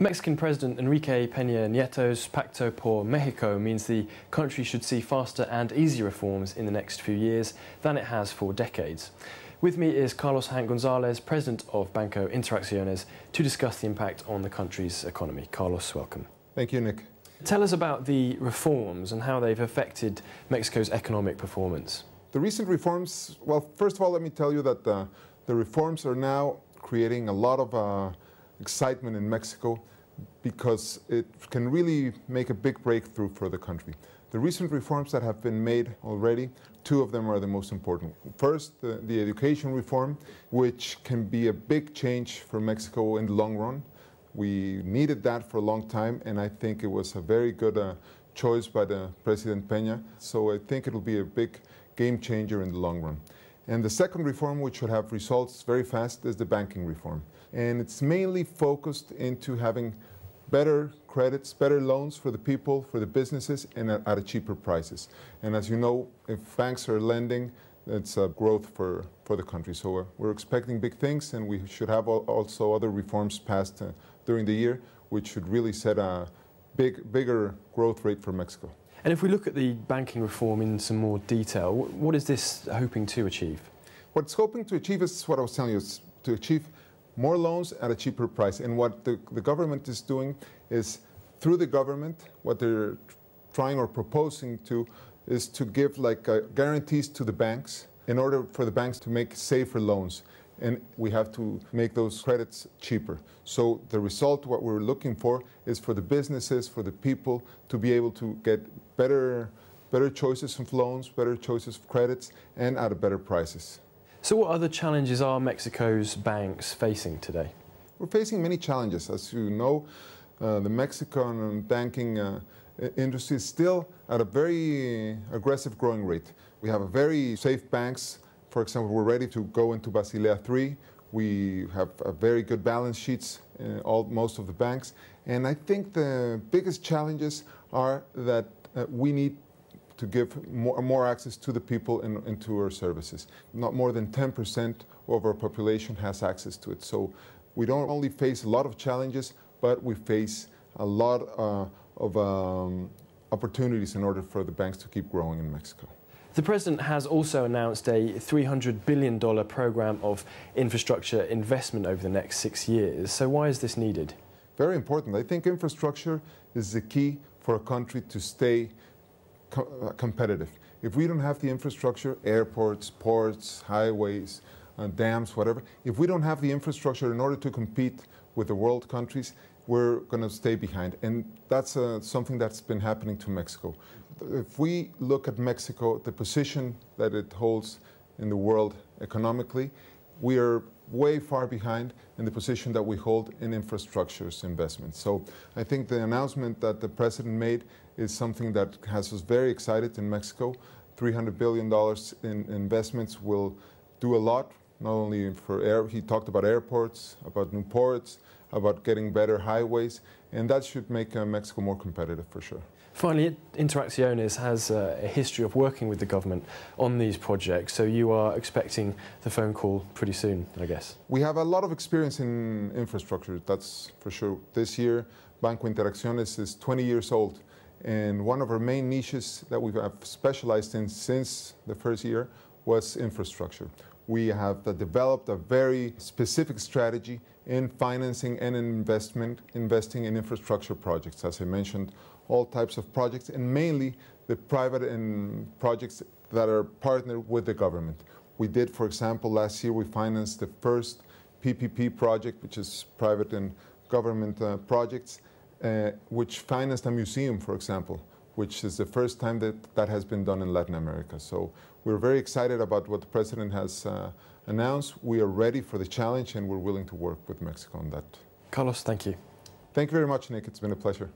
Mexican President Enrique Peña Nieto's Pacto por Mexico means the country should see faster and easier reforms in the next few years than it has for decades. With me is Carlos Hank Gonzalez, President of Banco Interacciones, to discuss the impact on the country's economy. Carlos, welcome. Thank you, Nick. Tell us about the reforms and how they've affected Mexico's economic performance. The recent reforms, well, first of all, let me tell you that uh, the reforms are now creating a lot of uh, excitement in Mexico because it can really make a big breakthrough for the country. The recent reforms that have been made already, two of them are the most important. First, the, the education reform, which can be a big change for Mexico in the long run. We needed that for a long time, and I think it was a very good uh, choice by the President Peña. So I think it'll be a big game changer in the long run. And the second reform, which should have results very fast, is the banking reform. And it's mainly focused into having better credits, better loans for the people, for the businesses, and at, at cheaper prices. And as you know, if banks are lending, it's a growth for, for the country. So we're, we're expecting big things, and we should have also other reforms passed uh, during the year, which should really set a big, bigger growth rate for Mexico. And if we look at the banking reform in some more detail, what is this hoping to achieve? What it's hoping to achieve is what I was telling you, is to achieve more loans at a cheaper price. And what the, the government is doing is, through the government, what they're trying or proposing to is to give like uh, guarantees to the banks in order for the banks to make safer loans and we have to make those credits cheaper. So the result, what we're looking for, is for the businesses, for the people to be able to get better, better choices of loans, better choices of credits, and at a better prices. So what other challenges are Mexico's banks facing today? We're facing many challenges. As you know, uh, the Mexican banking uh, industry is still at a very aggressive growing rate. We have very safe banks for example, we're ready to go into Basilea 3. We have very good balance sheets in all, most of the banks. And I think the biggest challenges are that uh, we need to give more, more access to the people and into our services. Not more than 10% of our population has access to it. So we don't only face a lot of challenges, but we face a lot uh, of um, opportunities in order for the banks to keep growing in Mexico. The President has also announced a $300 billion program of infrastructure investment over the next six years. So why is this needed? Very important. I think infrastructure is the key for a country to stay co uh, competitive. If we don't have the infrastructure, airports, ports, highways, uh, dams, whatever, if we don't have the infrastructure in order to compete with the world countries, we're going to stay behind. And that's uh, something that's been happening to Mexico. If we look at Mexico, the position that it holds in the world economically, we are way far behind in the position that we hold in infrastructures investments. So I think the announcement that the president made is something that has us very excited in Mexico. $300 billion in investments will do a lot, not only for air, he talked about airports, about new ports, about getting better highways, and that should make uh, Mexico more competitive for sure. Finally, Interacciones has uh, a history of working with the government on these projects, so you are expecting the phone call pretty soon, I guess. We have a lot of experience in infrastructure, that's for sure. This year, Banco Interacciones is 20 years old, and one of our main niches that we have specialized in since the first year was infrastructure we have developed a very specific strategy in financing and investment, investing in infrastructure projects. As I mentioned, all types of projects, and mainly the private and projects that are partnered with the government. We did, for example, last year we financed the first PPP project, which is private and government uh, projects, uh, which financed a museum, for example, which is the first time that that has been done in Latin America. So we're very excited about what the President has uh, announced. We are ready for the challenge and we're willing to work with Mexico on that. Carlos, thank you. Thank you very much, Nick. It's been a pleasure.